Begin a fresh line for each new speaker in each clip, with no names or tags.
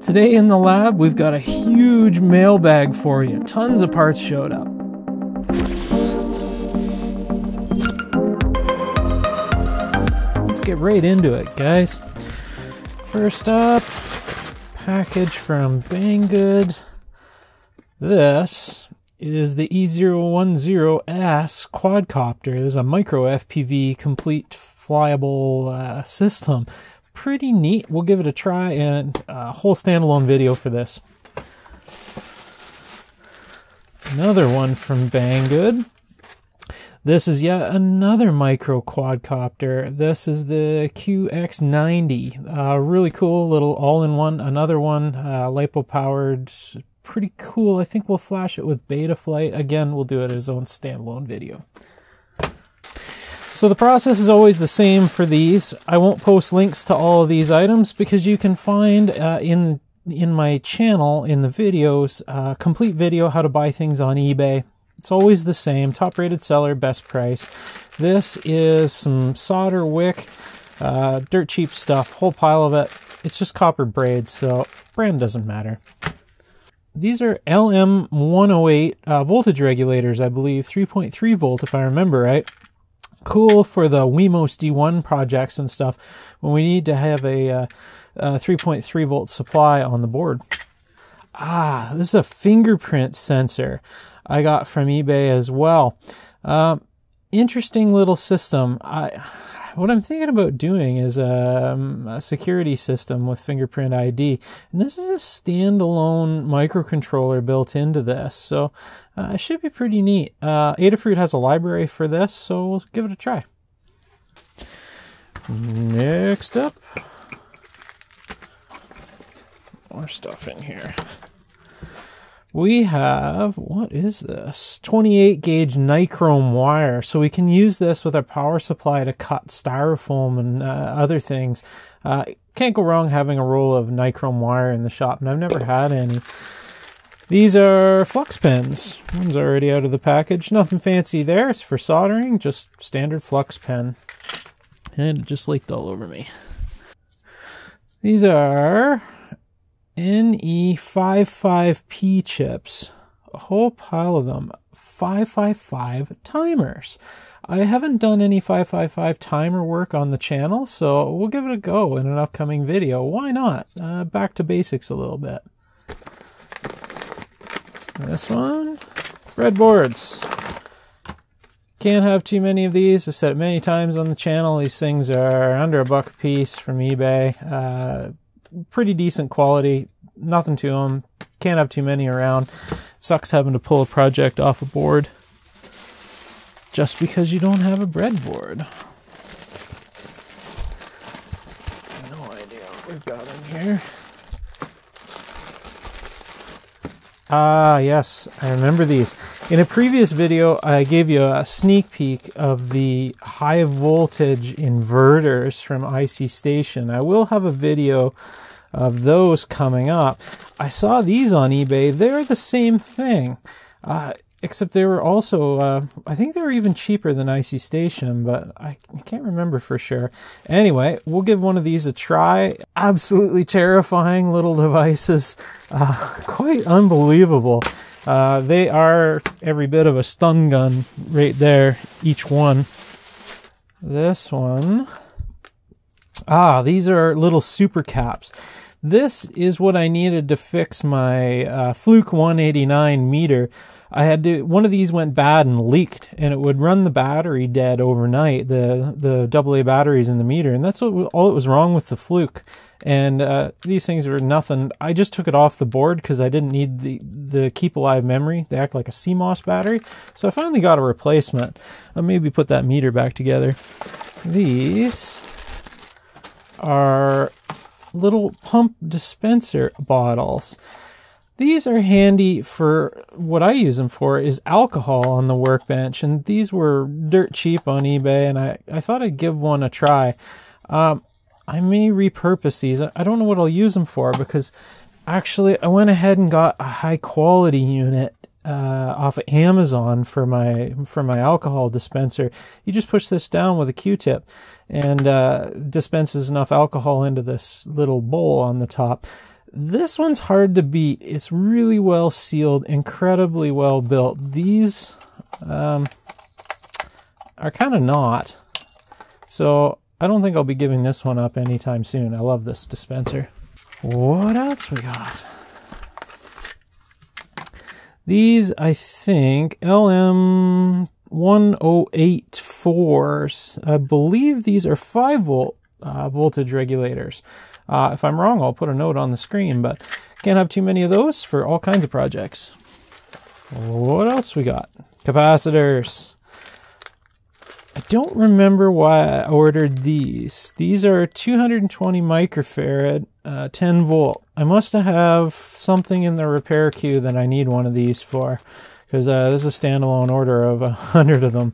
Today in the lab, we've got a huge mailbag for you. Tons of parts showed up. Let's get right into it, guys. First up, package from Banggood. This is the E010S quadcopter. This is a micro FPV complete flyable uh, system pretty neat. We'll give it a try and a whole standalone video for this. Another one from Banggood. This is yet another micro quadcopter. This is the QX90. Uh, really cool little all-in-one. Another one, uh, LiPo-powered. Pretty cool. I think we'll flash it with Betaflight. Again, we'll do it as own standalone video. So the process is always the same for these. I won't post links to all of these items because you can find uh, in in my channel in the videos uh, complete video how to buy things on eBay. It's always the same, top rated seller, best price. This is some solder wick, uh, dirt cheap stuff, whole pile of it. It's just copper braid, so brand doesn't matter. These are LM108 uh, voltage regulators, I believe, 3.3 volt if I remember right cool for the Wemos D1 projects and stuff when we need to have a, uh, a 3.3 volt supply on the board. Ah, this is a fingerprint sensor I got from eBay as well. Um, interesting little system. I what I'm thinking about doing is a, um, a, security system with fingerprint ID. And this is a standalone microcontroller built into this. So uh, it should be pretty neat. Uh, Adafruit has a library for this, so we'll give it a try. Next up, more stuff in here we have, what is this? 28 gauge nichrome wire. So we can use this with our power supply to cut styrofoam and uh, other things. Uh, can't go wrong having a roll of nichrome wire in the shop, and I've never had any. These are flux pens. One's already out of the package. Nothing fancy there. It's for soldering, just standard flux pen. And it just leaked all over me. These are NE555P chips, a whole pile of them, 555 timers. I haven't done any 555 timer work on the channel, so we'll give it a go in an upcoming video. Why not? Uh, back to basics a little bit. This one, breadboards. Can't have too many of these. I've said it many times on the channel. These things are under a buck a piece from eBay. Uh, pretty decent quality. Nothing to them. Can't have too many around. Sucks having to pull a project off a board just because you don't have a breadboard. No idea what we've got in here. Ah, yes, I remember these. In a previous video, I gave you a sneak peek of the high voltage inverters from IC Station. I will have a video of those coming up. I saw these on eBay. They're the same thing. Uh, except they were also, uh, I think they were even cheaper than IC Station, but I, I can't remember for sure. Anyway, we'll give one of these a try. Absolutely terrifying little devices. Uh, quite unbelievable. Uh, they are every bit of a stun gun right there, each one. This one. Ah, these are little super caps. This is what I needed to fix my uh, Fluke 189 meter. I had to one of these went bad and leaked, and it would run the battery dead overnight. The the AA batteries in the meter, and that's what, all that was wrong with the Fluke. And uh, these things were nothing. I just took it off the board because I didn't need the the keep alive memory. They act like a CMOS battery, so I finally got a replacement. I'll maybe put that meter back together. These are little pump dispenser bottles. These are handy for what I use them for is alcohol on the workbench, and these were dirt cheap on eBay, and I, I thought I'd give one a try. Um, I may repurpose these. I don't know what I'll use them for because actually I went ahead and got a high quality unit uh, off of Amazon for my for my alcohol dispenser. You just push this down with a Q-tip and uh, dispenses enough alcohol into this little bowl on the top. This one's hard to beat. It's really well sealed, incredibly well built. These um, are kind of not. So I don't think I'll be giving this one up anytime soon. I love this dispenser. What else we got? These, I think, LM1084s. I believe these are 5 volt uh, voltage regulators. Uh, if I'm wrong, I'll put a note on the screen, but can't have too many of those for all kinds of projects. What else we got? Capacitors. I don't remember why I ordered these. These are 220 microfarad, uh, 10 volt. I must have something in the repair queue that I need one of these for, because uh, this is a standalone order of a hundred of them.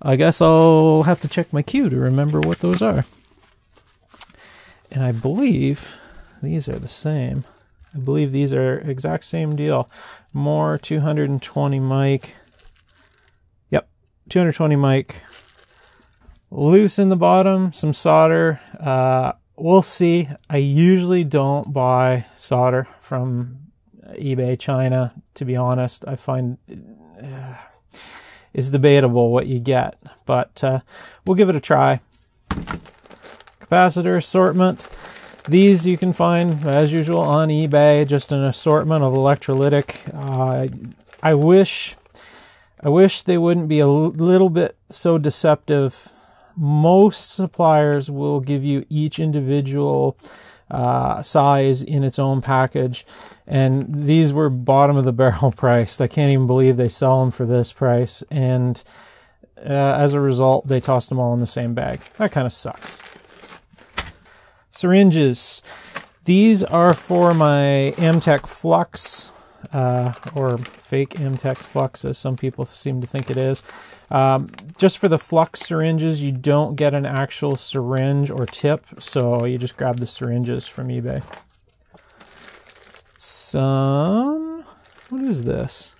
I guess I'll have to check my queue to remember what those are. And I believe these are the same. I believe these are exact same deal. More 220 mic. Yep, 220 mic. Loose in the bottom, some solder. Uh, we'll see. I usually don't buy solder from eBay China, to be honest. I find uh, it's debatable what you get, but uh, we'll give it a try. Capacitor assortment. These you can find, as usual, on eBay, just an assortment of electrolytic. Uh, I wish, I wish they wouldn't be a little bit so deceptive most suppliers will give you each individual uh, size in its own package. And these were bottom of the barrel priced. I can't even believe they sell them for this price. And uh, as a result, they tossed them all in the same bag. That kind of sucks. Syringes. These are for my Amtech Flux uh, or fake Amtech Flux, as some people seem to think it is. Um, just for the Flux syringes, you don't get an actual syringe or tip, so you just grab the syringes from eBay. Some, what is this?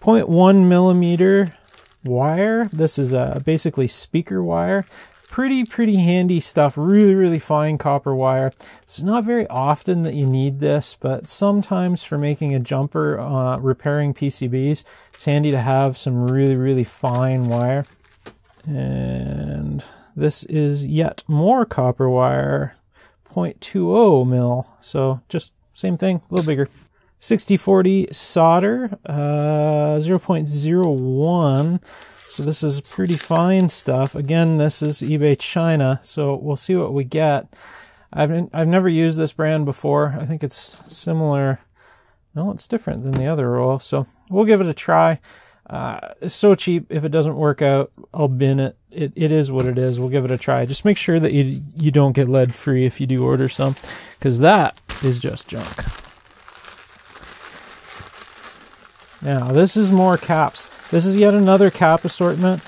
0.1 millimeter wire. This is a basically speaker wire pretty, pretty handy stuff. Really, really fine copper wire. It's not very often that you need this, but sometimes for making a jumper, uh, repairing PCBs, it's handy to have some really, really fine wire. And this is yet more copper wire, 0.20 mil. So just same thing, a little bigger. 6040 solder, uh, 0.01 so this is pretty fine stuff. Again, this is eBay China, so we'll see what we get. I've I've never used this brand before. I think it's similar. No, it's different than the other roll, so we'll give it a try. Uh, it's so cheap. If it doesn't work out, I'll bin it. It it is what it is. We'll give it a try. Just make sure that you you don't get lead free if you do order some, because that is just junk. Now, this is more caps. This is yet another cap assortment,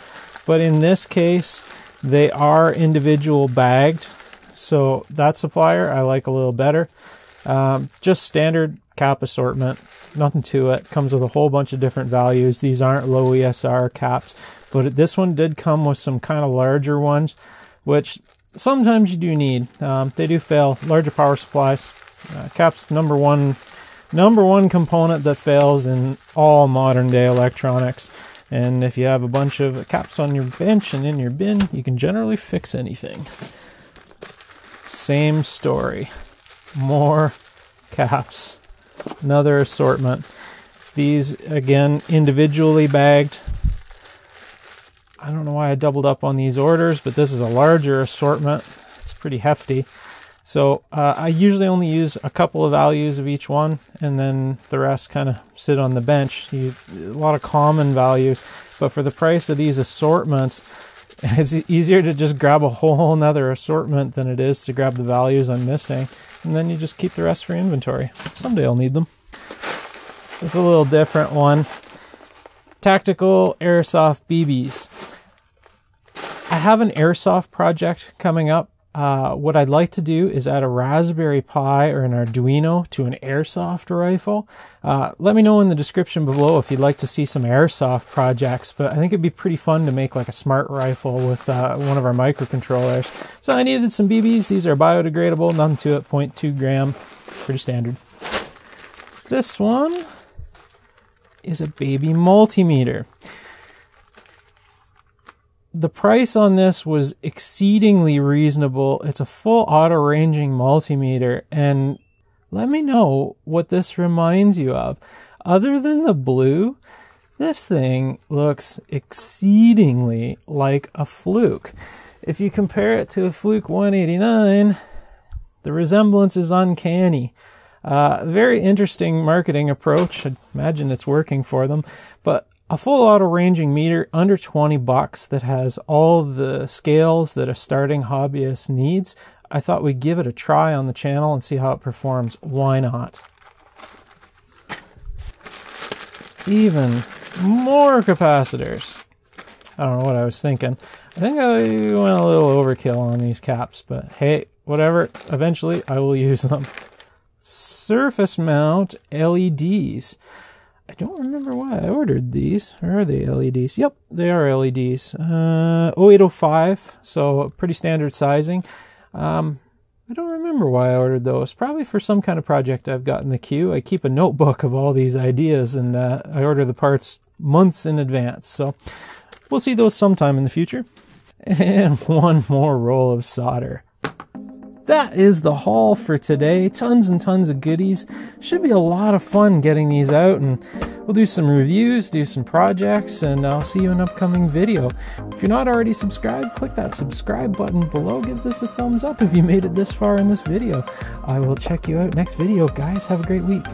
but in this case, they are individual bagged. So that supplier I like a little better. Um, just standard cap assortment, nothing to it. Comes with a whole bunch of different values. These aren't low ESR caps, but this one did come with some kind of larger ones, which sometimes you do need. Um, they do fail. Larger power supplies. Uh, caps number one number one component that fails in all modern day electronics. And if you have a bunch of caps on your bench and in your bin, you can generally fix anything. Same story. More caps. Another assortment. These, again, individually bagged. I don't know why I doubled up on these orders, but this is a larger assortment. It's pretty hefty. So uh, I usually only use a couple of values of each one, and then the rest kind of sit on the bench. You, a lot of common values, but for the price of these assortments, it's easier to just grab a whole another assortment than it is to grab the values I'm missing, and then you just keep the rest for inventory. Someday I'll need them. This is a little different one. Tactical Airsoft BBs. I have an airsoft project coming up uh, what I'd like to do is add a Raspberry Pi or an Arduino to an airsoft rifle. Uh, let me know in the description below if you'd like to see some airsoft projects, but I think it'd be pretty fun to make like a smart rifle with uh, one of our microcontrollers. So I needed some BBs. These are biodegradable, none to it, 0.2 gram, pretty standard. This one is a baby multimeter the price on this was exceedingly reasonable. It's a full auto ranging multimeter and let me know what this reminds you of. Other than the blue, this thing looks exceedingly like a fluke. If you compare it to a fluke 189, the resemblance is uncanny. Uh, very interesting marketing approach. I imagine it's working for them. But a full auto ranging meter under 20 bucks that has all the scales that a starting hobbyist needs. I thought we'd give it a try on the channel and see how it performs. Why not? Even more capacitors. I don't know what I was thinking. I think I went a little overkill on these caps, but hey, whatever. Eventually, I will use them. Surface mount LEDs. I don't remember why I ordered these. Are they LEDs? Yep, they are LEDs. Uh, 0805, so pretty standard sizing. Um, I don't remember why I ordered those. Probably for some kind of project I've got in the queue. I keep a notebook of all these ideas and uh, I order the parts months in advance. So we'll see those sometime in the future. And one more roll of solder that is the haul for today. Tons and tons of goodies. Should be a lot of fun getting these out and we'll do some reviews, do some projects, and I'll see you in an upcoming video. If you're not already subscribed, click that subscribe button below. Give this a thumbs up if you made it this far in this video. I will check you out next video. Guys, have a great week.